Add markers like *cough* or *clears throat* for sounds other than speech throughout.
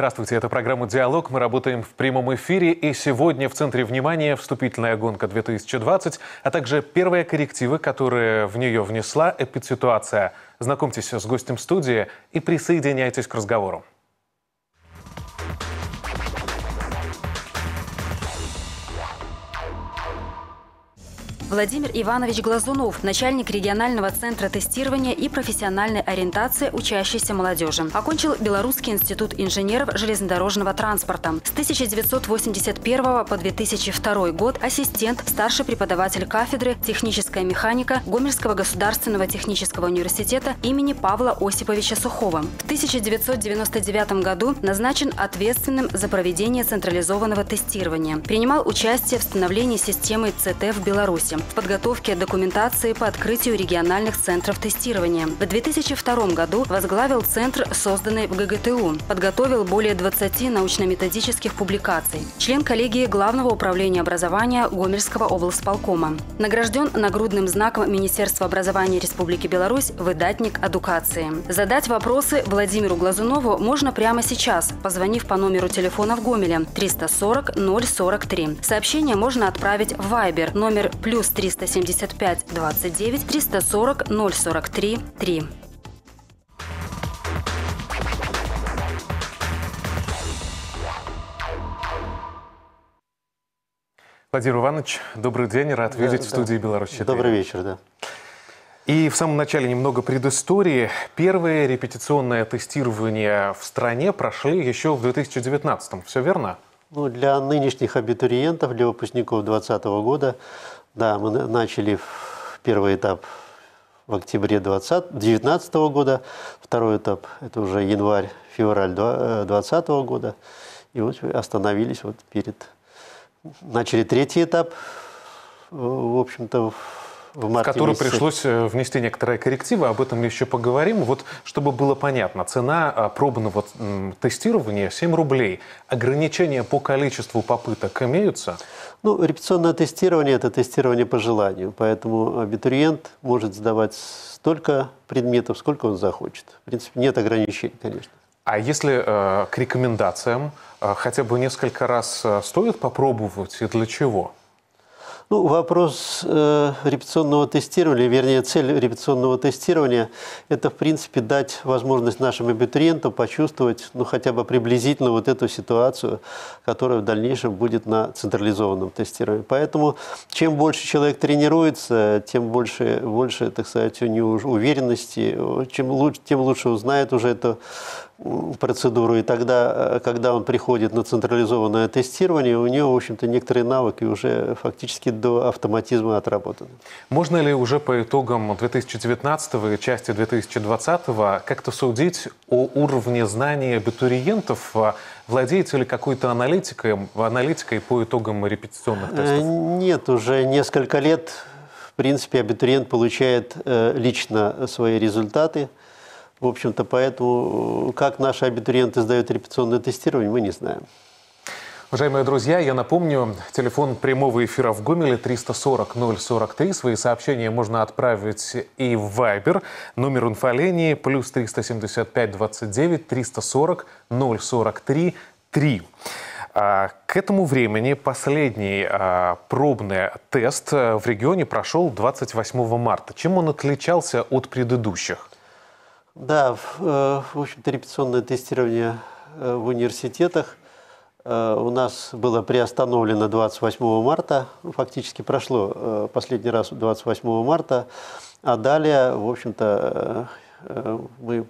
Здравствуйте, это программа «Диалог». Мы работаем в прямом эфире. И сегодня в центре внимания вступительная гонка 2020, а также первые коррективы, которые в нее внесла эпидситуация. Знакомьтесь с гостем студии и присоединяйтесь к разговору. Владимир Иванович Глазунов, начальник регионального центра тестирования и профессиональной ориентации учащейся молодежи. Окончил Белорусский институт инженеров железнодорожного транспорта. С 1981 по 2002 год ассистент, старший преподаватель кафедры техническая механика Гомельского государственного технического университета имени Павла Осиповича Сухова. В 1999 году назначен ответственным за проведение централизованного тестирования. Принимал участие в становлении системы ЦТ в Беларуси в подготовке документации по открытию региональных центров тестирования. В 2002 году возглавил центр, созданный в ГГТУ. Подготовил более 20 научно-методических публикаций. Член коллегии Главного управления образования Гомельского облсполкома. Награжден нагрудным знаком Министерства образования Республики Беларусь «Выдатник адукации». Задать вопросы Владимиру Глазунову можно прямо сейчас, позвонив по номеру телефона в Гомеле 340 043. Сообщение можно отправить в Viber номер плюс 375 29 340 043 3. Владимир Иванович, добрый день, рад да, видеть да. в студии Беларусь 4. Добрый вечер, да. И в самом начале немного предыстории. Первые репетиционное тестирование в стране прошли еще в 2019 Все верно? Ну, для нынешних абитуриентов, для выпускников 2020 года да, мы начали первый этап в октябре 2019 года, второй этап – это уже январь-февраль 2020 года. И вот остановились вот перед… Начали третий этап, в общем-то, в марте В который месяце. пришлось э, внести некоторые коррективы, об этом еще поговорим. Вот, чтобы было понятно, цена а, пробного тестирования 7 рублей. Ограничения по количеству попыток имеются? Ну, репетиционное тестирование – это тестирование по желанию, поэтому абитуриент может сдавать столько предметов, сколько он захочет. В принципе, нет ограничений, конечно. А если э, к рекомендациям э, хотя бы несколько раз э, стоит попробовать и для чего? Ну, вопрос э, репетиционного тестирования, вернее, цель репетиционного тестирования – это, в принципе, дать возможность нашим абитуриентам почувствовать, ну, хотя бы приблизительно вот эту ситуацию, которая в дальнейшем будет на централизованном тестировании. Поэтому, чем больше человек тренируется, тем больше, больше так сказать, у него уверенности, чем лучше, тем лучше узнает уже эту процедуру, и тогда, э, когда он приходит на централизованное тестирование, у него, в общем-то, некоторые навыки уже фактически до автоматизма отработаны. Можно ли уже по итогам 2019 и части 2020 как-то судить о уровне знаний абитуриентов? Владеете ли какой-то аналитикой, аналитикой по итогам репетиционных тестов? Э, нет, уже несколько лет, в принципе, абитуриент получает э, лично свои результаты – в общем-то, поэтому как наши абитуриенты сдают репетиционное тестирование, мы не знаем. Уважаемые друзья, я напомню, телефон прямого эфира в Гомеле 340-043. Свои сообщения можно отправить и в Viber. Номер инфолинии плюс 375-29 340 043 3. К этому времени последний а, пробный тест в регионе прошел 28 марта. Чем он отличался от предыдущих? Да, э, в общем-то, репетиционное тестирование э, в университетах э, у нас было приостановлено 28 марта, ну, фактически прошло последний раз 28 марта, а далее, в общем-то, мы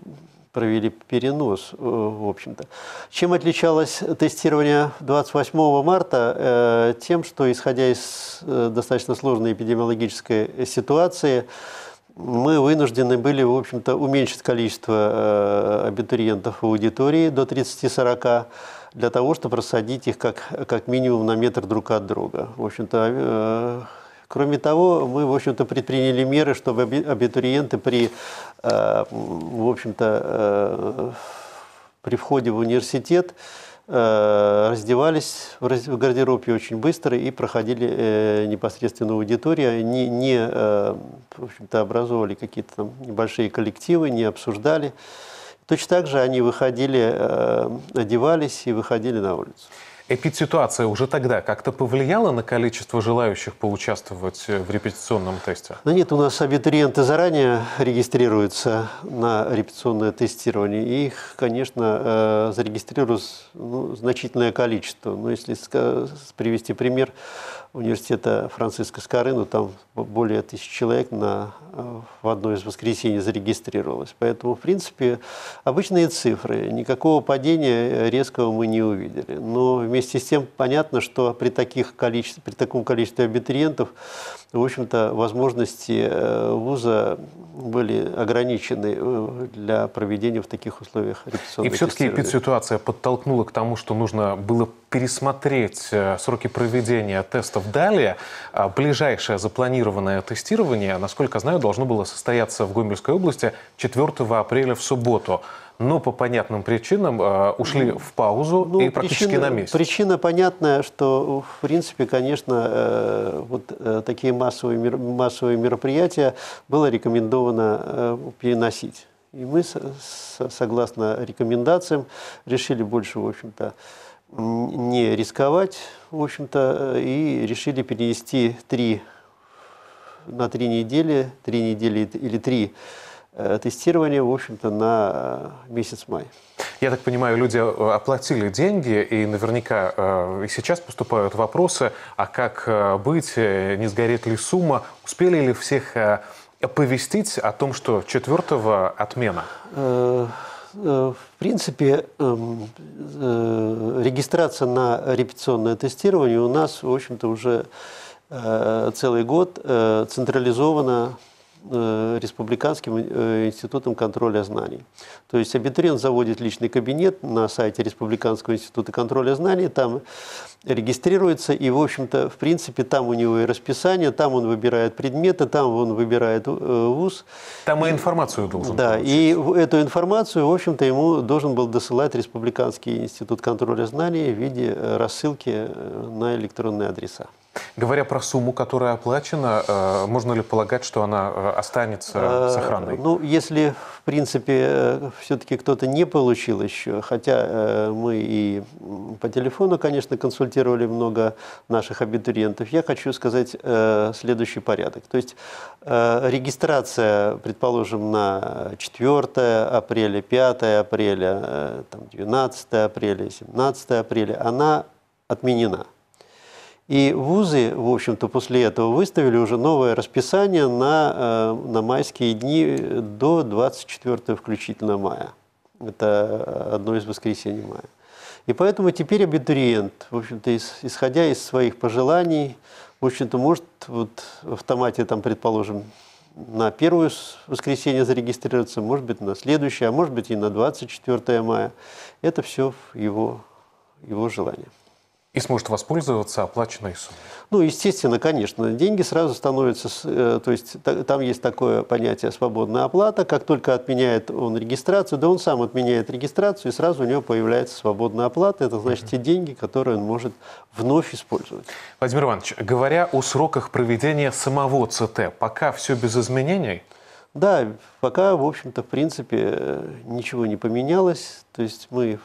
провели перенос, в общем-то. Чем отличалось тестирование 28 марта? Тем, что, исходя из достаточно сложной эпидемиологической ситуации, мы вынуждены были, в общем-то, уменьшить количество э, абитуриентов в аудитории до 30-40 для того, чтобы рассадить их как, как минимум на метр друг от друга. В общем-то, э, кроме того, мы, в общем-то, предприняли меры, чтобы абитуриенты при, э, в общем-то, при входе в университет раздевались в гардеробе очень быстро и проходили э, непосредственно аудиторию, не, не э, в общем-то, образовывали какие-то там небольшие коллективы, не обсуждали. точно так же они выходили, э, одевались и выходили на улицу. Эпидситуация уже тогда как-то повлияла на количество желающих поучаствовать в репетиционном тесте? Ну нет, у нас абитуриенты заранее регистрируются на репетиционное тестирование. И их, конечно, э, зарегистрируют ну, значительное количество. Но если привести пример, университета Франциска Скорыну, там более тысячи человек на, в одно из воскресений зарегистрировалось. Поэтому, в принципе, обычные цифры, никакого падения резкого мы не увидели. Но вместе с тем понятно, что при, таких количестве, при таком количестве абитуриентов, в общем-то, возможности э, вуза были ограничены э, для проведения в таких условиях И все-таки эпидситуация подтолкнула к тому, что нужно было пересмотреть э, сроки проведения тестов далее. А ближайшее запланированное тестирование, насколько знаю, должно было состояться в Гомельской области 4 апреля в субботу но по понятным причинам э, ушли в паузу ну, и практически причина, на месяц. Причина понятная, что, в принципе, конечно, э, вот э, такие массовые, массовые мероприятия было рекомендовано э, переносить. И мы, согласно рекомендациям, решили больше, в общем-то, не рисковать, в общем-то, и решили перенести три, на три недели, три недели или три Э, тестирование, в общем-то, на э, месяц май. Я так понимаю, люди э, оплатили деньги, и наверняка и сейчас поступают вопросы, а как быть, не сгорит ли сумма, успели ли всех оповестить о том, что четвертого отмена? В принципе, эм, регистрация на репетиционное тестирование у нас, в общем-то, уже целый год централизована. Э, Республиканским э, институтом контроля знаний. То есть абитуриент заводит личный кабинет на сайте Республиканского института контроля знаний, там регистрируется, и, в общем-то, в принципе, там у него и расписание, там он выбирает предметы, там он выбирает э, вуз. Там и информацию должен Да, получить. и эту информацию, в общем-то, ему должен был досылать Республиканский институт контроля знаний в виде рассылки на электронные адреса. Говоря про сумму, которая оплачена, э, можно ли полагать, что она э, останется э, сохранной? Ну, если, в принципе, все-таки кто-то не получил еще, хотя мы и по телефону, конечно, консультировали много наших абитуриентов, я хочу сказать следующий порядок. То есть регистрация, предположим, на 4 апреля, 5 апреля, 12 апреля, 17 апреля, она отменена. И вузы, в общем-то, после этого выставили уже новое расписание на, э, на майские дни до 24 включительно мая. Это одно из воскресений мая. И поэтому теперь абитуриент, в общем-то, исходя из своих пожеланий, в общем-то, может вот в автомате, там, предположим, на первое воскресенье зарегистрироваться, может быть, на следующее, а может быть и на 24 мая. Это все его, его желание и сможет воспользоваться оплаченной суммой. Ну, естественно, конечно. Деньги сразу становятся... Э, то есть там есть такое понятие «свободная оплата». Как только отменяет он регистрацию, да он сам отменяет регистрацию, и сразу у него появляется свободная оплата. Это значит те деньги, которые он может вновь использовать. Владимир Иванович, говоря о сроках проведения самого ЦТ, пока все без изменений? Да, пока, в общем-то, в принципе, ничего не поменялось. То есть мы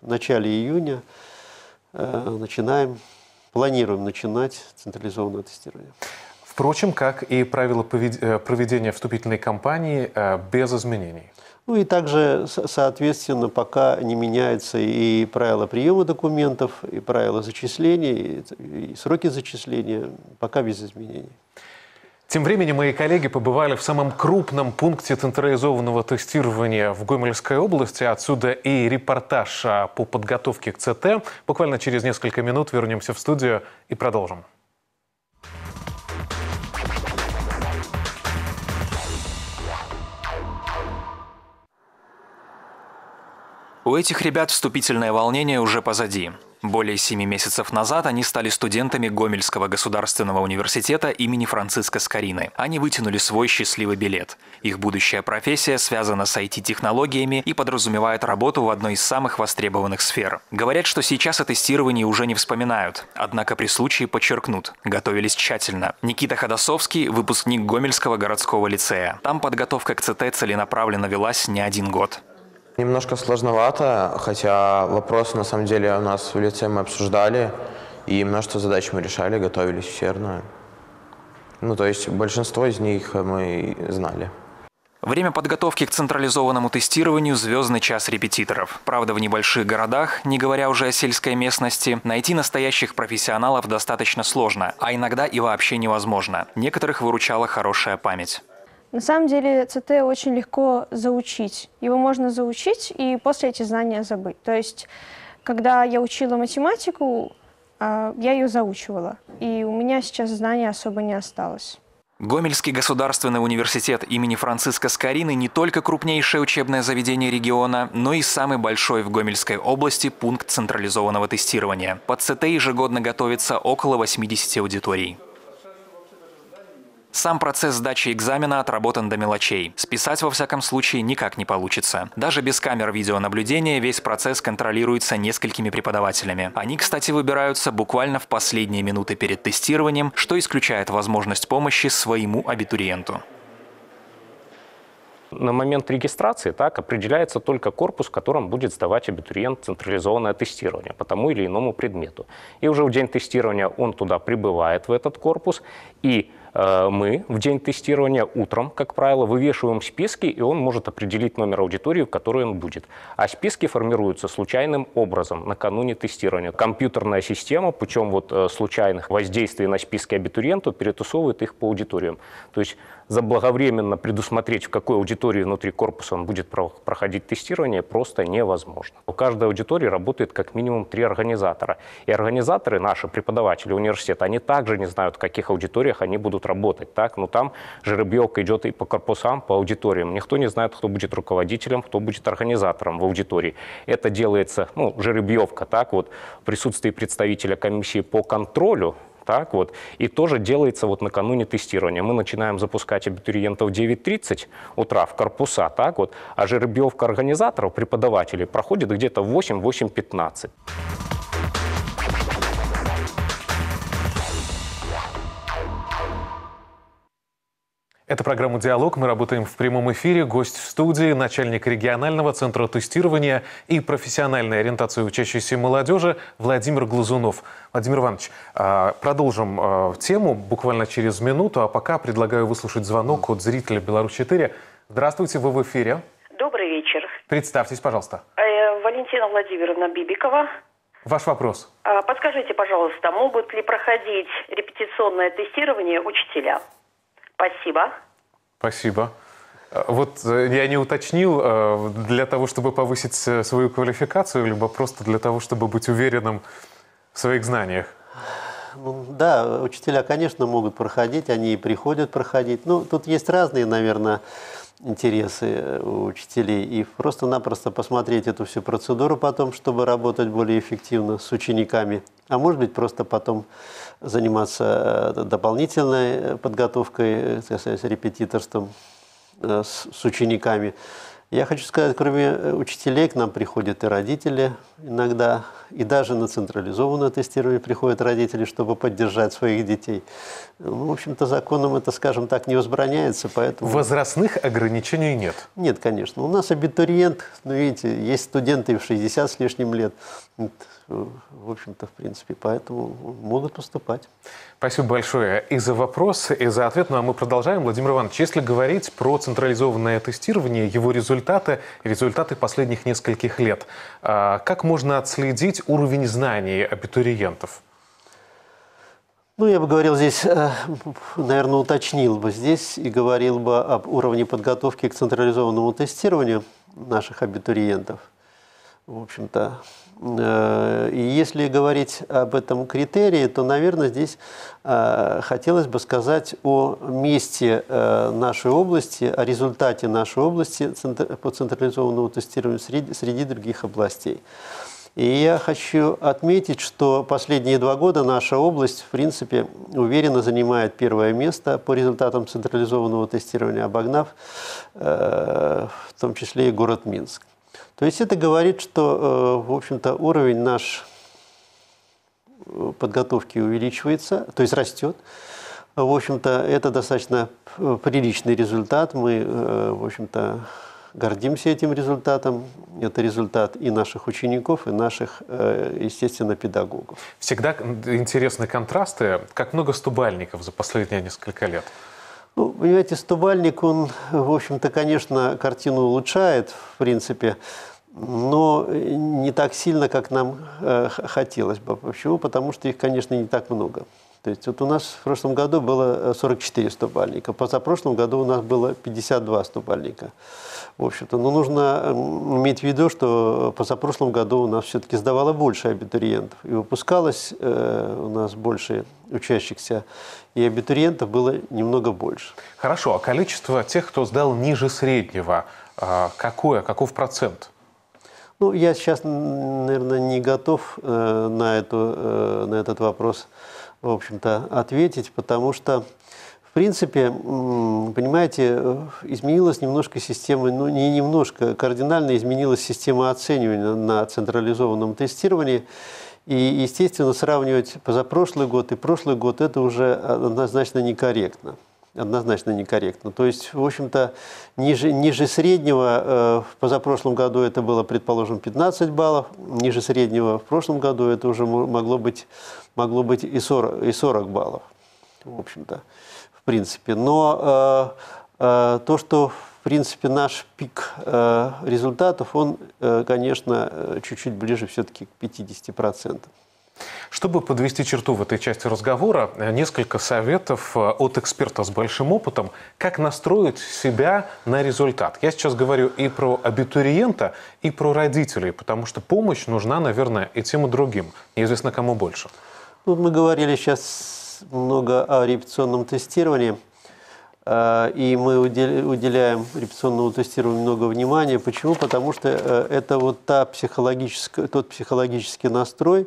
в начале июня Э, начинаем, планируем начинать централизованное тестирование. Впрочем, как и правила э, проведения вступительной кампании э, без изменений. Ну и также, соответственно, пока не меняются и правила приема документов, и правила зачисления, и сроки зачисления, пока без изменений. Тем временем мои коллеги побывали в самом крупном пункте централизованного тестирования в Гомельской области. Отсюда и репортаж а, по подготовке к ЦТ. Буквально через несколько минут вернемся в студию и продолжим. У этих ребят вступительное волнение уже позади. Более семи месяцев назад они стали студентами Гомельского государственного университета имени Франциска Скорины. Они вытянули свой счастливый билет. Их будущая профессия связана с IT-технологиями и подразумевает работу в одной из самых востребованных сфер. Говорят, что сейчас о тестировании уже не вспоминают, однако при случае подчеркнут – готовились тщательно. Никита Ходосовский – выпускник Гомельского городского лицея. Там подготовка к ЦТ целенаправленно велась не один год. Немножко сложновато, хотя вопросы на самом деле у нас в лице мы обсуждали, и множество задач мы решали, готовились усердно. Ну, то есть большинство из них мы знали. Время подготовки к централизованному тестированию – звездный час репетиторов. Правда, в небольших городах, не говоря уже о сельской местности, найти настоящих профессионалов достаточно сложно, а иногда и вообще невозможно. Некоторых выручала хорошая память. На самом деле ЦТ очень легко заучить. Его можно заучить и после эти знания забыть. То есть, когда я учила математику, а, я ее заучивала. И у меня сейчас знания особо не осталось. Гомельский государственный университет имени Франциска Скорины не только крупнейшее учебное заведение региона, но и самый большой в Гомельской области пункт централизованного тестирования. Под ЦТ ежегодно готовится около 80 аудиторий. Сам процесс сдачи экзамена отработан до мелочей. Списать, во всяком случае, никак не получится. Даже без камер видеонаблюдения весь процесс контролируется несколькими преподавателями. Они, кстати, выбираются буквально в последние минуты перед тестированием, что исключает возможность помощи своему абитуриенту. На момент регистрации так определяется только корпус, в котором будет сдавать абитуриент централизованное тестирование по тому или иному предмету. И уже в день тестирования он туда прибывает, в этот корпус, и мы в день тестирования утром, как правило, вывешиваем списки, и он может определить номер аудитории, в которой он будет. А списки формируются случайным образом накануне тестирования. Компьютерная система путем вот э, случайных воздействий на списки абитуриентов перетасовывает их по аудиториям. То есть заблаговременно предусмотреть, в какой аудитории внутри корпуса он будет проходить тестирование, просто невозможно. У каждой аудитории работает как минимум три организатора. И организаторы, наши преподаватели университета, они также не знают, в каких аудиториях они будут работать. Так? Но там жеребьевка идет и по корпусам, по аудиториям. Никто не знает, кто будет руководителем, кто будет организатором в аудитории. Это делается, ну, жеребьевка, так, вот, в присутствии представителя комиссии по контролю так вот, и тоже делается вот накануне тестирования. Мы начинаем запускать абитуриентов в 9.30 утра в корпуса, так вот, а жеребьевка организаторов, преподавателей проходит где-то в 8-8.15. Это программа «Диалог». Мы работаем в прямом эфире. Гость в студии – начальник регионального центра тестирования и профессиональной ориентации учащейся молодежи Владимир Глазунов. Владимир Иванович, а, продолжим а, тему буквально через минуту, а пока предлагаю выслушать звонок от зрителя «Беларусь-4». Здравствуйте, вы в эфире. Добрый вечер. Представьтесь, пожалуйста. Э, Валентина Владимировна Бибикова. Ваш вопрос. А, подскажите, пожалуйста, могут ли проходить репетиционное тестирование учителя? Спасибо. Спасибо. Э, вот э, я не уточнил, э, для того, чтобы повысить свою квалификацию, либо просто для того, чтобы быть уверенным в своих знаниях. Ну, да, учителя, конечно, могут проходить, они и приходят проходить. Ну, тут есть разные, наверное, интересы у учителей. И просто-напросто посмотреть эту всю процедуру потом, чтобы работать более эффективно с учениками. А может быть, просто потом заниматься э, дополнительной э, подготовкой, так репетиторством э, с учениками. Я хочу сказать, кроме э, учителей к нам приходят и родители иногда, и даже на централизованное тестирование приходят родители, чтобы поддержать своих детей. Ну, в общем-то, законом это, скажем так, не возбраняется, поэтому... Возрастных ограничений нет? Нет, конечно. У нас абитуриент, ну, видите, есть студенты в 60 с лишним лет в общем-то, в принципе, поэтому могут поступать. Спасибо большое и за вопрос, и за ответ. Ну а мы продолжаем. Владимир Иванович, если говорить про централизованное тестирование, его результаты, результаты последних нескольких лет, а, как можно отследить уровень знаний абитуриентов? Ну, я бы говорил здесь, э, наверное, уточнил бы здесь и говорил бы об уровне подготовки к централизованному тестированию наших абитуриентов. В общем-то, Э, и если говорить об этом критерии, то, наверное, здесь э, хотелось бы сказать о месте э, нашей области, о результате нашей области по централизованному тестированию среди других областей. И я хочу отметить, что последние два года наша область, в принципе, уверенно занимает первое место по результатам централизованного тестирования, обогнав в том числе и город Минск. То есть это говорит, что, э, в общем-то, уровень наш э, подготовки увеличивается, то есть растет. В общем-то, это достаточно э, приличный результат. Мы, в общем-то, гордимся этим результатом. Это результат и наших учеников, и наших, естественно, педагогов. Всегда интересны контрасты. Как много стубальников за последние несколько лет? Ну, понимаете, стубальник, он, в общем-то, конечно, картину улучшает, в принципе, но не так сильно, как нам э, хотелось бы. Почему? Потому что их, конечно, не так много. То есть вот у нас в прошлом году было 44 ступальника, позапрошлом году у нас было 52 ступальника. В общем-то, но нужно иметь в виду, что позапрошлом году у нас все-таки сдавало больше абитуриентов, и выпускалось э, у нас больше учащихся, и абитуриентов было немного больше. Хорошо, а количество тех, кто сдал ниже среднего, э, какое, каков процент? Ну, я сейчас, наверное, не готов э, на, эту, э, на этот вопрос в общем-то, ответить, потому что, в принципе, понимаете, изменилась немножко система, ну не немножко, кардинально изменилась система оценивания на централизованном тестировании. И, естественно, сравнивать позапрошлый год и прошлый год – это уже однозначно некорректно однозначно некорректно. То есть, в общем-то, ниже, ниже среднего э, в позапрошлом году это было, предположим, 15 баллов, ниже среднего в прошлом году это уже могло быть, могло быть и, 40, и 40 баллов, в общем-то, в принципе. Но э, э, то, что, в принципе, наш пик э, результатов, он, э, конечно, э, чуть-чуть ближе все-таки к 50%. Чтобы подвести черту в этой части разговора, несколько советов э, от эксперта с большим опытом, как настроить себя на результат. Я сейчас говорю и про абитуриента, и про родителей, потому что помощь нужна, наверное, и тем, и другим. Неизвестно, кому больше. Ну, мы говорили сейчас много о репетиционном тестировании. Э, и мы уделяем репетиционному тестированию много внимания. Почему? Потому что э, это вот та психологическая, тот психологический настрой,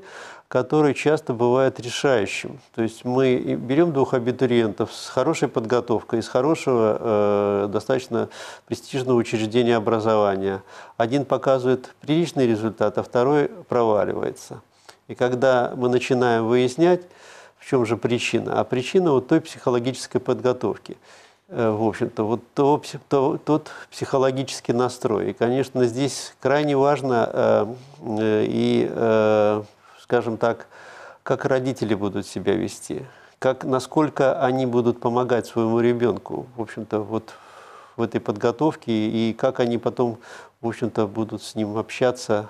который часто бывает решающим. То есть мы берем двух абитуриентов с хорошей подготовкой, из хорошего, э, достаточно престижного учреждения образования. Один показывает приличный результат, а второй проваливается. И когда мы начинаем выяснять, в чем же причина, а причина вот той психологической подготовки э, в общем-то, вот то, то, тот психологический настрой. И, конечно, здесь крайне важно э, э, и э, скажем так, как родители будут себя вести, как, насколько они будут помогать своему ребенку, в общем-то, вот в этой подготовке, и как они потом, в общем-то, будут с ним общаться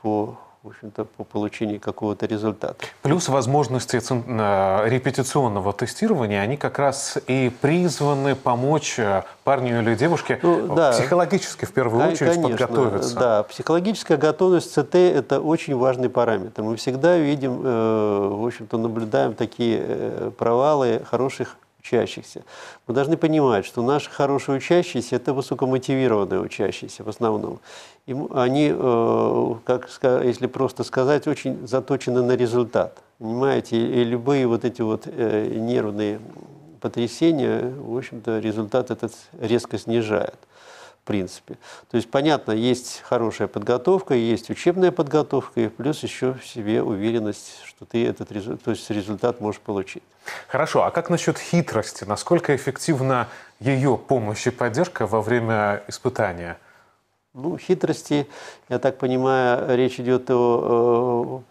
по в общем-то, по получению какого-то результата. Плюс возможности э, репетиционного тестирования, они как раз и призваны помочь э, парню или девушке ну, да. психологически в первую очередь Конечно, подготовиться. Да, психологическая готовность ЦТ – это очень важный параметр. Мы всегда видим, э, в общем-то, наблюдаем такие провалы хороших учащихся. Мы должны понимать, что наши хорошие учащиеся – это высокомотивированные учащиеся в основном. И они, э, как, если просто сказать, очень заточены на результат. Понимаете, и любые вот эти вот э, нервные потрясения, в общем-то, результат этот резко снижает принципе. То есть, понятно, есть хорошая подготовка, есть учебная подготовка, и плюс еще в себе уверенность, что ты этот результат, то есть результат можешь получить. Хорошо, а как насчет хитрости? Насколько эффективна ее помощь и поддержка во время испытания? Ну, хитрости, я так понимаю, речь идет о,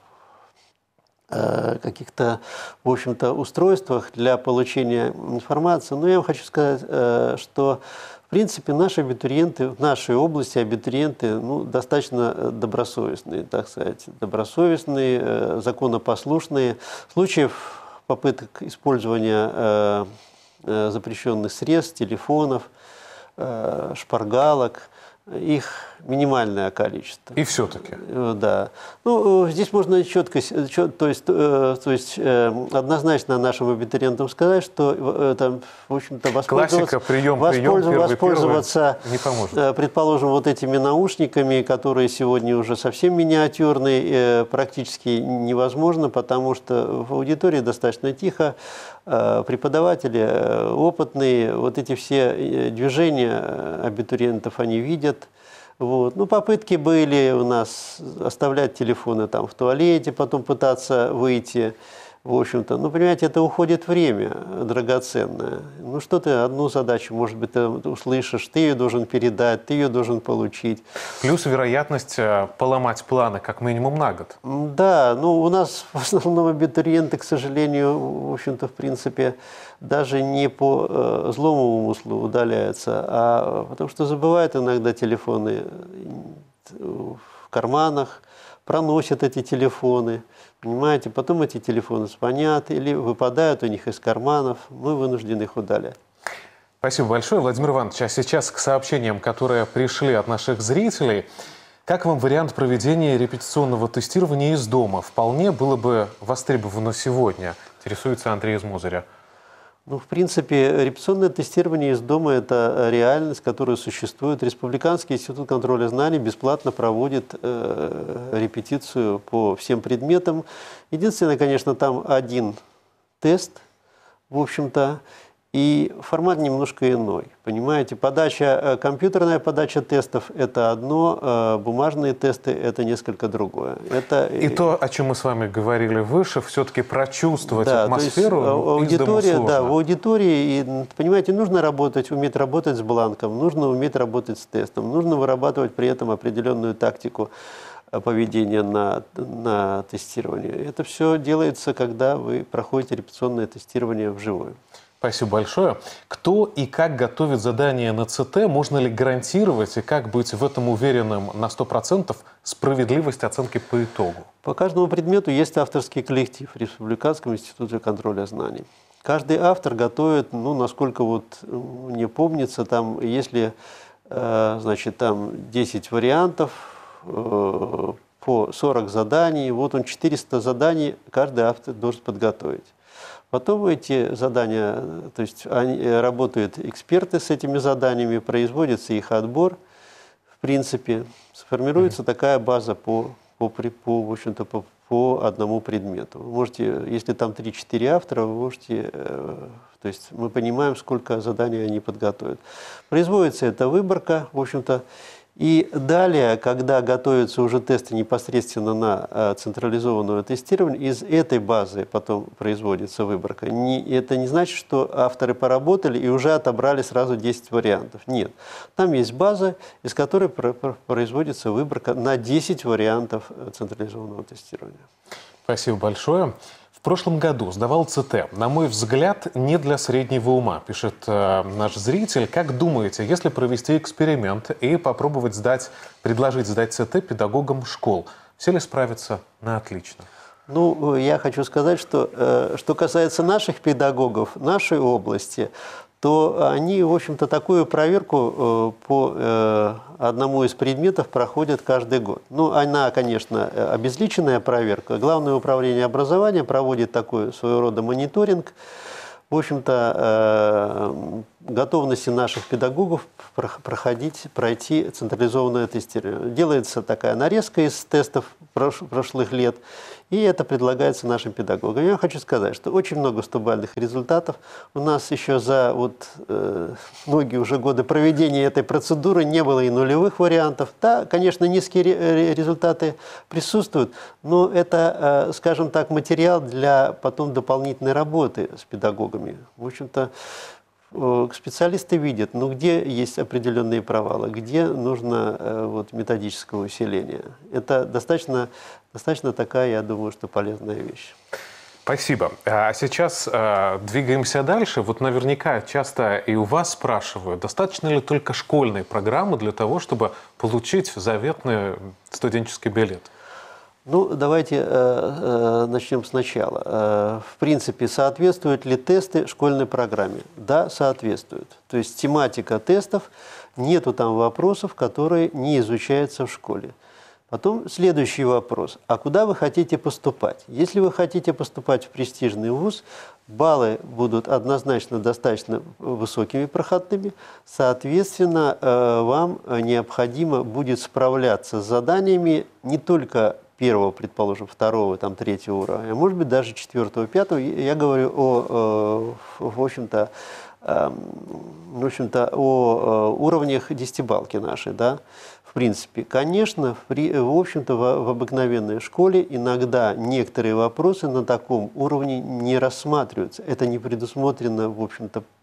о каких-то, в общем-то, устройствах для получения информации. Но я вам хочу сказать, э, что принципе, наши абитуриенты, в нашей области абитуриенты ну, достаточно э, добросовестные, так сказать, добросовестные, э, законопослушные. Случаев попыток использования э, запрещенных средств, телефонов, шпаргалок – их минимальное количество. И все-таки? Э, да. Ну, э, здесь можно четко, чет, то есть, э, то есть однозначно нашим абитуриентам сказать, что там, в общем-то, воспользоваться, Классика, прием, прием, первый, воспользоваться, первый, не поможет. предположим, вот этими наушниками, которые сегодня уже совсем миниатюрные, практически невозможно, потому что в аудитории достаточно тихо, преподаватели опытные, вот эти все движения абитуриентов они видят, вот. Ну, попытки были у нас оставлять телефоны там в туалете, потом пытаться выйти. В общем-то. Ну, понимаете, это уходит время драгоценное. Ну, что ты одну задачу, может быть, ты услышишь, ты ее должен передать, ты ее должен получить. Плюс вероятность э, поломать планы как минимум на год. Да, ну, у нас *laughs* в основном абитуриенты, к сожалению, в общем-то, в принципе, даже не по э, злому умыслу удаляются, а потому что забывают иногда телефоны в карманах, проносят эти телефоны, понимаете, потом эти телефоны звонят или выпадают у них из карманов, мы вынуждены их удалять. Спасибо большое, Владимир Иванович. А сейчас к сообщениям, которые пришли от наших зрителей. Как вам вариант проведения репетиционного тестирования из дома? Вполне было бы востребовано сегодня, интересуется Андрей из Мозыря. Ну, в принципе, репетиционное тестирование из дома – это реальность, которая существует. Республиканский институт контроля знаний бесплатно проводит э, репетицию по всем предметам. Единственное, конечно, там один тест, в общем-то, и формат немножко иной. Понимаете, подача, э, компьютерная подача тестов – это одно, э, бумажные тесты – это несколько другое. Это... И то, о чем мы с вами говорили выше, все-таки прочувствовать да, атмосферу то есть, аудитория, да, в аудитории, и, понимаете, нужно работать, уметь работать с бланком, нужно уметь работать с тестом, нужно вырабатывать при этом определенную тактику э, поведения на, на тестирование. Это все делается, когда вы проходите репетиционное тестирование вживую. Спасибо большое. Кто и как готовит задание на ЦТ? Можно ли гарантировать и как быть в этом уверенным на 100% справедливость оценки по итогу? По каждому предмету есть авторский коллектив в Республиканском институте контроля знаний. Каждый автор готовит, ну, насколько вот мне помнится, там, если, э, значит, там 10 вариантов, э, по 40 заданий, вот он 400 заданий каждый автор должен подготовить. Потом эти задания, то есть они, э, работают эксперты с этими заданиями, производится их отбор. В принципе, сформируется mm-hmm. такая база по, по, по, в общем-то, по, по одному предмету. Вы можете, если там 3-4 автора, вы можете, э, то есть мы понимаем, сколько заданий они подготовят. Производится эта выборка, в общем-то, и далее, когда готовятся уже тесты непосредственно на э, централизованное тестирование, из этой базы потом производится выборка. Не, это не значит, что авторы поработали и уже отобрали сразу 10 вариантов. Нет. Там есть база, из которой производится выборка на 10 вариантов э, централизованного тестирования. Спасибо большое прошлом году сдавал ЦТ. На мой взгляд, не для среднего ума, пишет э, наш зритель. Как думаете, если провести эксперимент и попробовать сдать, предложить сдать ЦТ педагогам школ, все ли справятся на отлично? Ну, я хочу сказать, что э, что касается наших педагогов, нашей области, то они, в общем-то, такую проверку э, по э, одному из предметов проходят каждый год. Ну, она, конечно, обезличенная проверка. Главное управление образования проводит такой своего рода мониторинг. В общем-то, э, готовности наших педагогов проходить, пройти централизованное тестирование. Делается такая нарезка из тестов прошлых лет, и это предлагается нашим педагогам. Я хочу сказать, что очень много стубальных результатов. У нас еще за вот, э, многие уже годы проведения этой процедуры не было и нулевых вариантов. Да, конечно, низкие результаты присутствуют, но это, э, скажем так, материал для потом дополнительной работы с педагогами. В общем-то, Э, специалисты видят, ну где есть определенные провалы, где нужно э, вот, методическое усиление. Это достаточно, достаточно такая, я думаю, что полезная вещь. Спасибо. А сейчас э, двигаемся дальше. Вот наверняка часто и у вас спрашивают, достаточно ли только школьной программы для того, чтобы получить заветный студенческий билет? Ну, давайте э, э, начнем сначала. Э, в принципе, соответствуют ли тесты школьной программе? Да, соответствуют. То есть тематика тестов, нету там вопросов, которые не изучаются в школе. Потом следующий вопрос. А куда вы хотите поступать? Если вы хотите поступать в престижный вуз, баллы будут однозначно достаточно высокими проходными. Соответственно, вам необходимо будет справляться с заданиями не только первого, предположим, второго, там, третьего уровня, а может быть даже четвертого, пятого. Я говорю о, э, в общем-то, в общем-то, о уровнях десятибалки нашей, да, в принципе. Конечно, в, общем-то, в, обыкновенной школе иногда некоторые вопросы на таком уровне не рассматриваются. Это не предусмотрено, в общем-то, Э, э,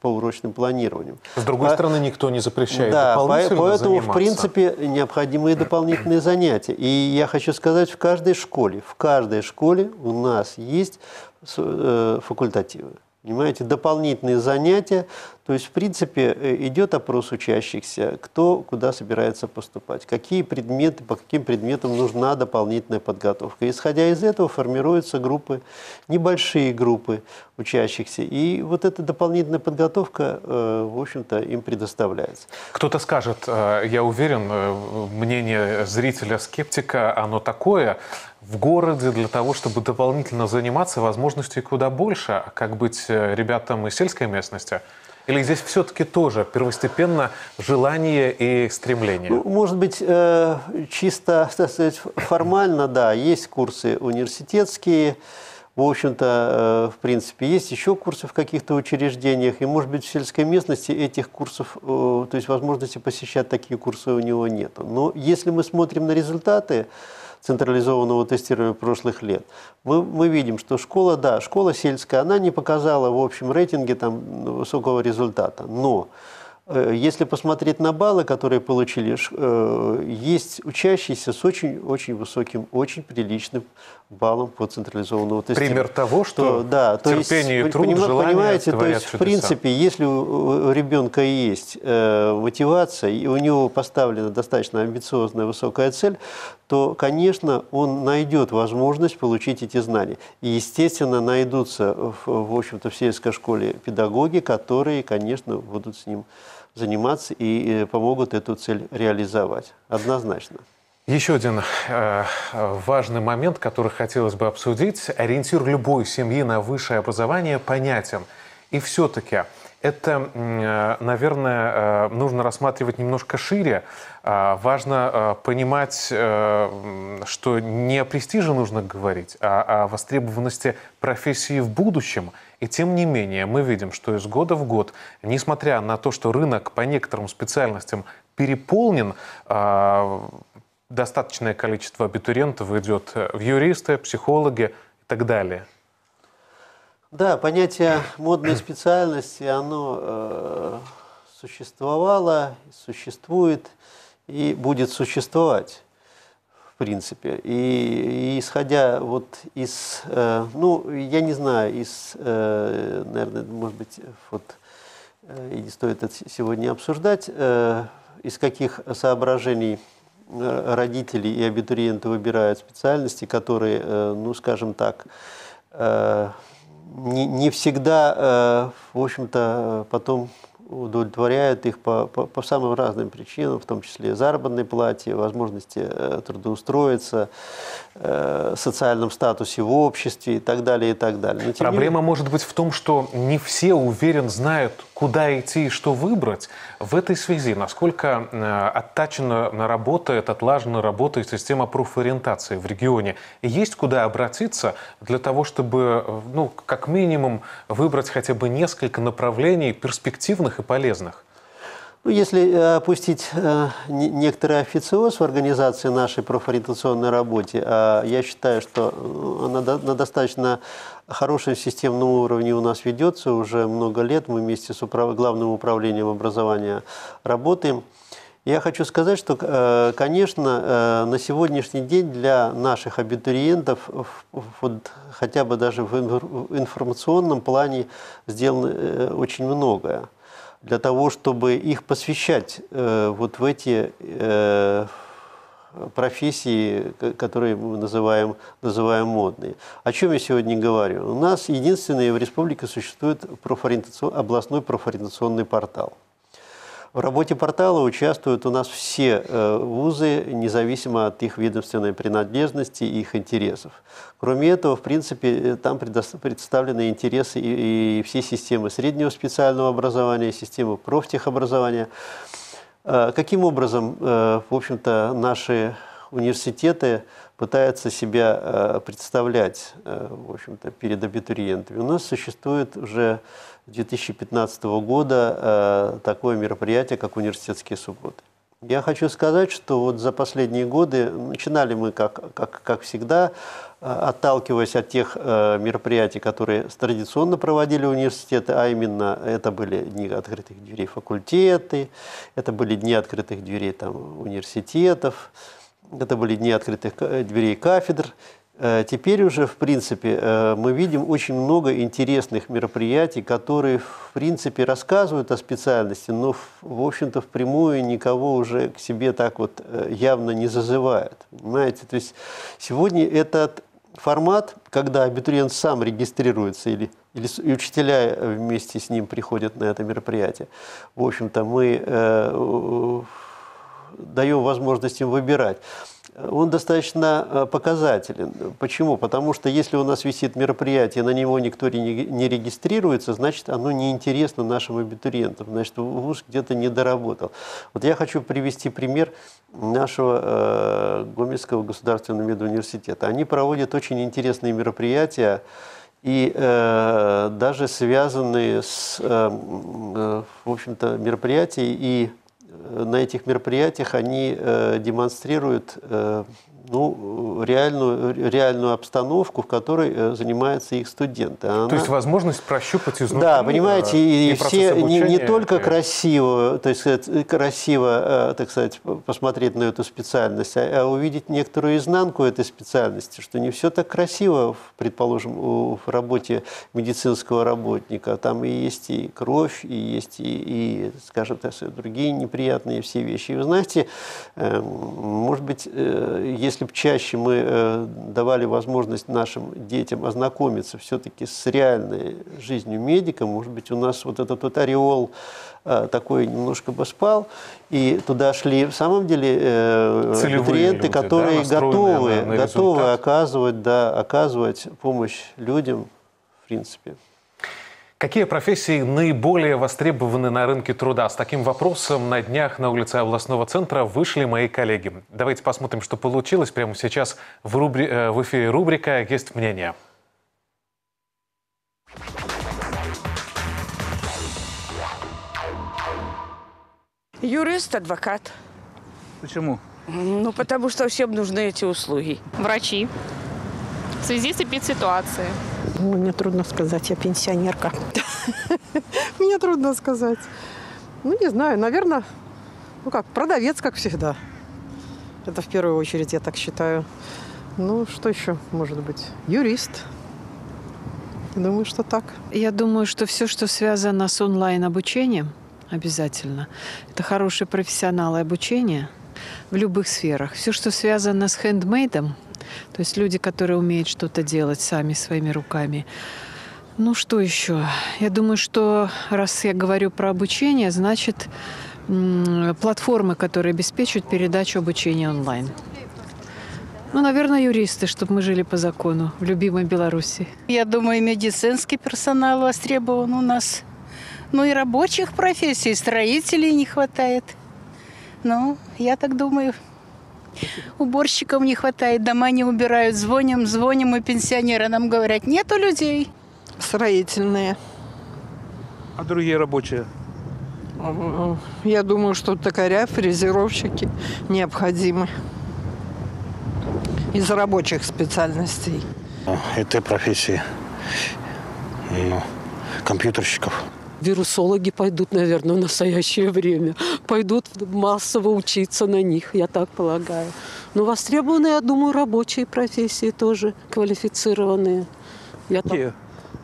полурочным планированием. С другой а, стороны, никто не запрещает да, дополнительно поэтому, заниматься. в принципе, необходимые *clears throat* дополнительные занятия. И я хочу сказать, в каждой школе, в каждой школе у нас есть э, факультативы. Понимаете, дополнительные занятия. То есть, в принципе, э, идет опрос учащихся, кто куда собирается поступать, какие предметы, по каким предметам нужна дополнительная подготовка. Исходя из этого формируются группы, небольшие группы учащихся. И вот эта дополнительная подготовка, э, в общем-то, им предоставляется. Кто-то скажет, э, я уверен, мнение зрителя-скептика, оно такое, в городе для того, чтобы дополнительно заниматься, возможностей куда больше. А как быть э, ребятам из сельской местности? Или здесь все-таки тоже первостепенно желание и стремление? Ну, может быть, э, чисто так сказать, формально, да, есть курсы университетские, в общем-то, э, в принципе, есть еще курсы в каких-то учреждениях, и, может быть, в сельской местности этих курсов, то есть возможности посещать такие курсы у него нет. Но если мы смотрим на результаты, централизованного тестирования прошлых лет, мы, мы видим, что школа, да, школа сельская, она не показала в общем рейтинге там высокого результата, но Э, если посмотреть на баллы, которые получили, э, есть учащиеся с очень-очень высоким, очень приличным баллом по централизованному тестированию. Пример того, что то, да, терпение то есть, и труд, поним, желание Понимаете, то есть, чудеса. в принципе, если у ребенка есть э, мотивация, и у него поставлена достаточно амбициозная высокая цель, то, конечно, он найдет возможность получить эти знания. И, естественно, найдутся, в, в общем-то, в сельской школе педагоги, которые, конечно, будут с ним заниматься и помогут эту цель реализовать. Однозначно. Еще один э, важный момент, который хотелось бы обсудить. Ориентир любой семьи на высшее образование понятен. И все-таки это, э, наверное, э, нужно рассматривать немножко шире. Э, важно понимать, что не о престиже нужно говорить, а о востребованности профессии в будущем. И тем не менее мы видим, что из года в год, несмотря на то, что рынок по некоторым специальностям переполнен, достаточное количество абитуриентов идет в юристы, психологи и так далее. Да, понятие модной специальности, оно э, существовало, существует и будет существовать, в принципе. И, и исходя вот из, э, ну, я не знаю, из, э, наверное, может быть, вот, э, и не стоит это сегодня обсуждать, э, из каких соображений э, родители и абитуриенты выбирают специальности, которые, э, ну, скажем так, не, не всегда, э, в общем-то, потом удовлетворяют их по, по, по самым разным причинам, в том числе заработной плате, возможности э, трудоустроиться, э, социальном статусе в обществе и так далее, и так далее. Но, Проблема менее... может быть в том, что не все, уверен, знают, куда идти и что выбрать. В этой связи насколько э, оттачена работает, отлажена работает система профориентации в регионе? Есть куда обратиться для того, чтобы, э, ну, как минимум, выбрать хотя бы несколько направлений перспективных и полезных? Ну, если э, опустить э, некоторый официоз в организации нашей профориентационной работе, э, я считаю, что э, она на достаточно хорошем системном уровне у нас ведется уже много лет. Мы вместе с управ... главным управлением образования работаем. Я хочу сказать, что, конечно, на сегодняшний день для наших абитуриентов вот, хотя бы даже в информационном плане сделано очень многое для того, чтобы их посвящать э, вот в эти э, профессии, которые мы называем, называем модные. О чем я сегодня говорю? У нас единственный в республике существует профориентацион, областной профориентационный портал – в работе портала участвуют у нас все э, вузы, независимо от их ведомственной принадлежности и их интересов. Кроме этого, в принципе, э, там представлены интересы и, и все системы среднего специального образования, системы профтехобразования. Э, каким образом, в общем-то, наши университеты пытаются себя представлять, в общем-то, перед абитуриентами. У нас существует уже 2015 года такое мероприятие, как университетские субботы. Я хочу сказать, что вот за последние годы начинали мы, как, как, как всегда, э, отталкиваясь от тех э, мероприятий, которые традиционно проводили университеты, а именно это были дни открытых дверей факультеты, это были дни открытых дверей там, университетов, это были дни открытых э, дверей кафедр. Э, теперь уже, в принципе, э, мы видим очень много интересных мероприятий, которые, в принципе, рассказывают о специальности, но, в общем-то, впрямую никого уже к себе так вот явно не зазывают. Понимаете? То есть сегодня этот формат, когда абитуриент сам регистрируется или, или и учителя вместе с ним приходят на это мероприятие, в общем-то, мы э, даем возможность им выбирать он достаточно э, показателен. Почему? Потому что если у нас висит мероприятие, на него никто не регистрируется, значит, оно неинтересно нашим абитуриентам, значит, ВУЗ где-то не доработал. Вот я хочу привести пример нашего э, Гомельского государственного медуниверситета. Они проводят очень интересные мероприятия, и э, даже связанные с, э, э, в общем-то, мероприятия и на этих мероприятиях они э, демонстрируют э, ну, реальную, реальную обстановку, в которой э, занимаются их студенты. Она... То есть возможность прощупать изнутри. Да, понимаете, и, и все не, не только красиво, то есть э, красиво, э, так сказать, посмотреть на эту специальность, а, а увидеть некоторую изнанку этой специальности, что не все так красиво, предположим, в работе медицинского работника. Там и есть и кровь, и есть и, и скажем так, другие неприятные все вещи. И вы знаете, может быть, если если бы чаще мы э, давали возможность нашим детям ознакомиться все-таки с реальной жизнью медика, может быть, у нас вот этот вот ореол э, такой немножко бы спал, и туда шли в самом деле э, клиенты, которые да, готовы, на, на готовы оказывать, да, оказывать помощь людям, в принципе. Какие профессии наиболее востребованы на рынке труда? С таким вопросом на днях на улице областного центра вышли мои коллеги. Давайте посмотрим, что получилось прямо сейчас в, рубри... Э, в эфире рубрика «Есть мнение». Юрист, адвокат. Почему? Ну, потому что всем нужны эти услуги. Врачи. В связи с эпидситуацией. Мне трудно сказать, я пенсионерка. *laughs* Мне трудно сказать. Ну, не знаю, наверное, ну как, продавец, как всегда. Это в первую очередь, я так считаю. Ну, что еще может быть? Юрист. Думаю, что так. Я думаю, что все, что связано с онлайн-обучением, обязательно. Это хорошие профессионалы обучения в любых сферах. Все, что связано с хендмейдом, то есть люди, которые умеют что-то делать сами своими руками. Ну что еще? Я думаю, что раз я говорю про обучение, значит платформы, которые обеспечивают передачу обучения онлайн. Ну, наверное, юристы, чтобы мы жили по закону в любимой Беларуси. Я думаю, медицинский персонал востребован у нас. Ну и рабочих профессий, строителей не хватает. Ну, я так думаю. Уборщиков не хватает, дома не убирают. Звоним, звоним, и пенсионеры нам говорят, нету людей. Строительные. А другие рабочие? Я думаю, что токаря, фрезеровщики необходимы из рабочих специальностей. Это профессии ну, компьютерщиков. Вирусологи пойдут, наверное, в настоящее время. Пойдут массово учиться на них, я так полагаю. Но востребованы, я думаю, рабочие профессии тоже квалифицированные. Я так,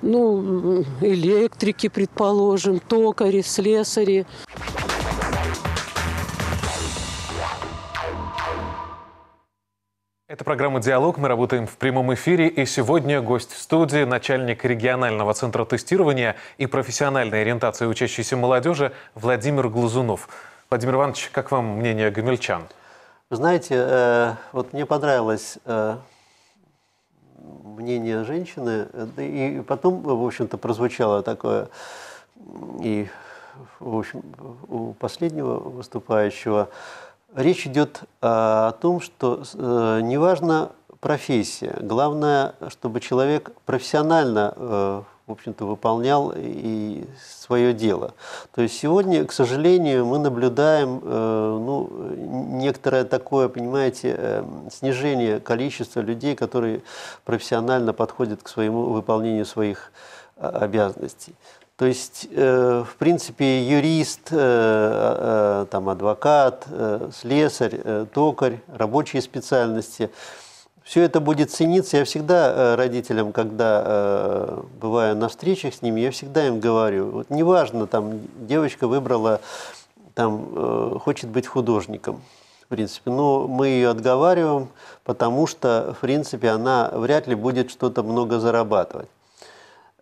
ну, электрики, предположим, токари, слесари. Это программа «Диалог». Мы работаем в прямом эфире. И сегодня гость в студии, начальник регионального центра тестирования и профессиональной ориентации учащейся молодежи Владимир Глазунов. Владимир Иванович, как вам мнение гомельчан? Знаете, э, вот мне понравилось э, мнение женщины, и потом, в общем-то, прозвучало такое, и, в общем, у последнего выступающего – речь идет о том, что э, неважно профессия, главное, чтобы человек профессионально э, в общем-то, выполнял и свое дело. То есть сегодня, к сожалению, мы наблюдаем э, ну, некоторое такое, понимаете, э, снижение количества людей, которые профессионально подходят к своему выполнению своих э, обязанностей. То есть, э, в принципе, юрист, э, э, там, адвокат, слесарь, токарь, рабочие специальности – все это будет цениться. Я всегда родителям, когда бываю на встречах с ними, я всегда им говорю, вот неважно, там девочка выбрала, там, хочет быть художником, в принципе, но мы ее отговариваем, потому что, в принципе, она вряд ли будет что-то много зарабатывать.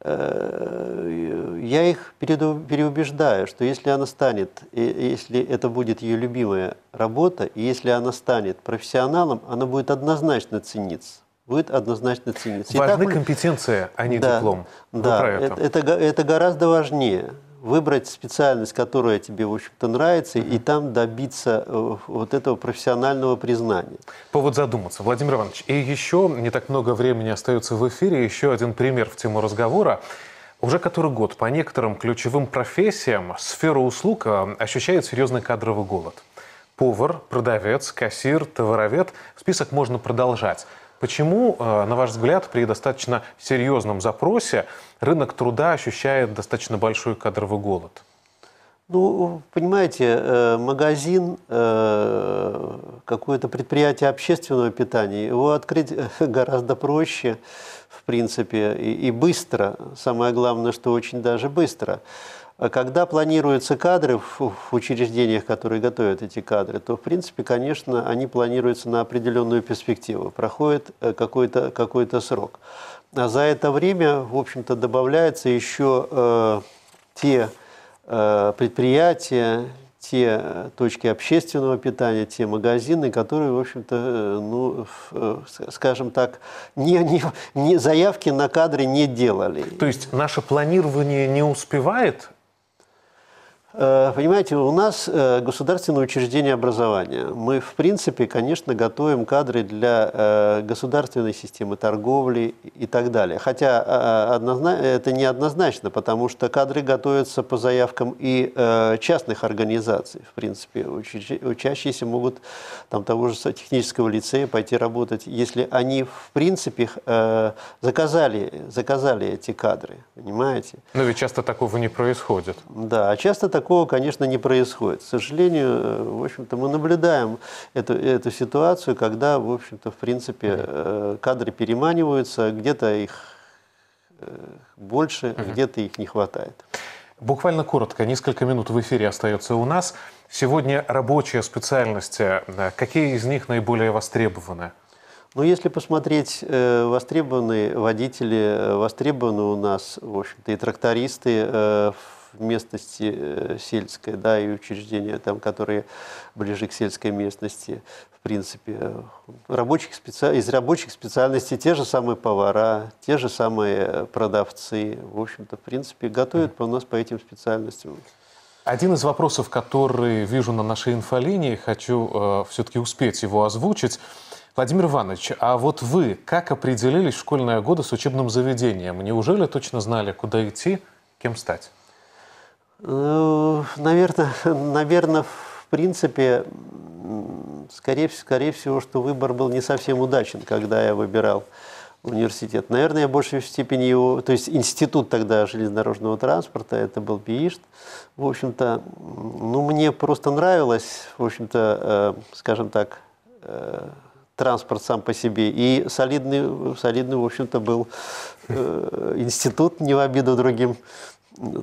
Э, я их переубеждаю, что если она станет, если это будет ее любимая работа, и если она станет профессионалом, она будет однозначно цениться. Будет однозначно цениться. Важны компетенции, а не да, диплом. да, это. Это, это, это гораздо важнее выбрать специальность, которая тебе, в общем-то, нравится, и там добиться э, вот этого профессионального признания. Повод задуматься. Владимир Иванович, и еще не так много времени остается в эфире, еще один пример в тему разговора. Уже который год по некоторым ключевым профессиям сфера услуг э, ощущает серьезный кадровый голод. Повар, продавец, кассир, товаровед – список можно продолжать. Почему, э, на ваш взгляд, при достаточно серьезном запросе рынок труда ощущает достаточно большой кадровый голод? Ну, понимаете, э, магазин, э, какое-то предприятие общественного питания, его открыть *laughs* гораздо проще, в принципе, и, быстро. Самое главное, что очень даже быстро. А когда планируются кадры в, учреждениях, которые готовят эти кадры, то, в принципе, конечно, они планируются на определенную перспективу. Проходит э, какой-то какой срок. А за это время, в общем-то, добавляются еще э, те э, предприятия, те точки общественного питания, те магазины, которые, в общем-то, э, ну, э, скажем так, не, не, не, заявки на кадры не делали. То есть наше планирование не успевает Э, понимаете, у нас э, государственное учреждение образования. Мы, в принципе, конечно, готовим кадры для э, государственной системы торговли и так далее. Хотя это не однозначно, потому что кадры готовятся по заявкам и частных организаций. В принципе, учащиеся могут там, того же технического лицея пойти работать, если они, в принципе, заказали, заказали эти кадры. Понимаете? Но ведь часто такого не происходит. Да, а часто так такого, конечно, не происходит. К сожалению, э, в общем-то, мы наблюдаем эту, эту ситуацию, когда, в общем-то, в принципе, э, кадры переманиваются, где-то их э, больше, где-то их не хватает. Буквально коротко, несколько минут в эфире остается у нас. Сегодня рабочие специальности, какие из них наиболее востребованы? Ну, если посмотреть, востребованы водители, востребованы у нас, в общем-то, и трактористы в местности э, сельской, да, и учреждения, там, которые ближе к сельской местности, в принципе. Рабочих специ... Из рабочих специальностей те же самые повара, те же самые продавцы, в общем-то, в принципе, готовят по у нас по этим специальностям. Один из вопросов, который вижу на нашей инфолинии, хочу э, все-таки успеть его озвучить. Владимир Иванович, а вот вы как определились в школьные годы с учебным заведением? Неужели точно знали, куда идти, кем стать? Наверное, наверное, в принципе, скорее, скорее всего, что выбор был не совсем удачен, когда я выбирал университет. Наверное, я в большей степени его... То есть институт тогда железнодорожного транспорта, это был ПИИШТ. В общем-то, ну, мне просто нравилось, в общем-то, э, скажем так, э, транспорт сам по себе. И солидный, солидный в общем-то, был э, институт, не в обиду другим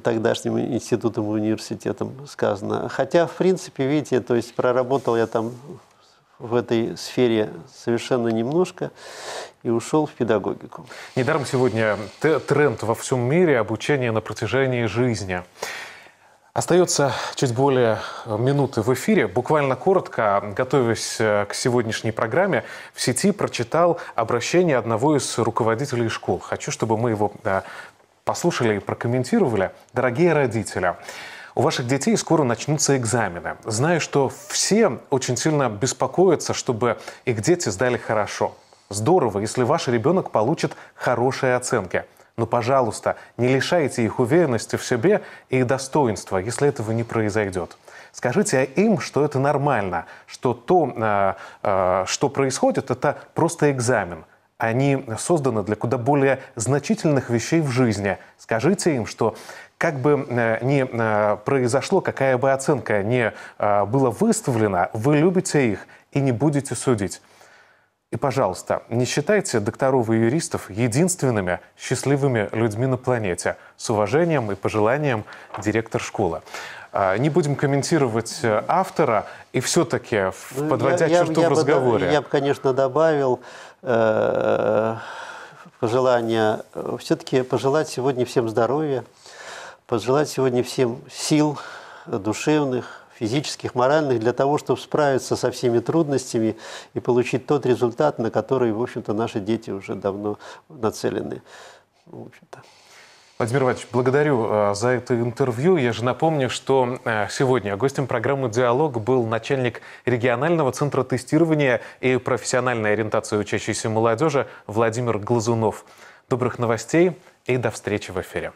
тогдашним институтом и университетом сказано. Хотя, в принципе, видите, то есть проработал я там в этой сфере совершенно немножко и ушел в педагогику. Недаром сегодня тренд во всем мире обучение на протяжении жизни. Остается чуть более минуты в эфире. Буквально коротко, готовясь э, к сегодняшней программе, в сети прочитал обращение одного из руководителей школ. Хочу, чтобы мы его послушали и прокомментировали. Дорогие родители, У ваших детей скоро начнутся экзамены. Знаю, что все очень сильно беспокоятся, чтобы их дети сдали хорошо. Здорово, если ваш ребенок получит хорошие оценки. Но, пожалуйста, не лишайте их уверенности в себе и достоинства, если этого не произойдет. Скажите им, что это нормально, что то, э, э, что происходит, это просто экзамен. Они созданы для куда более значительных вещей в жизни. Скажите им, что как бы э, ни э, произошло, какая бы оценка ни э, была выставлена, вы любите их и не будете судить. И, пожалуйста, не считайте докторов и юристов единственными счастливыми людьми на планете. С уважением и пожеланием директор школы. Не будем комментировать автора, и все-таки, Ну, подводя я, черту я, в бы да- разговоре, я бы, конечно, добавил э, пожелание, все-таки пожелать сегодня всем здоровья, пожелать сегодня всем сил душевных, физических, моральных, для того, чтобы справиться со всеми трудностями и получить тот результат, на который, в общем-то, наши дети уже давно нацелены. В общем-то. Владимир Иванович, благодарю э, за это интервью. Я же напомню, что э, сегодня гостем программы «Диалог» был начальник регионального центра тестирования и профессиональной ориентации учащейся молодежи Владимир Глазунов. Добрых новостей и до встречи в эфире.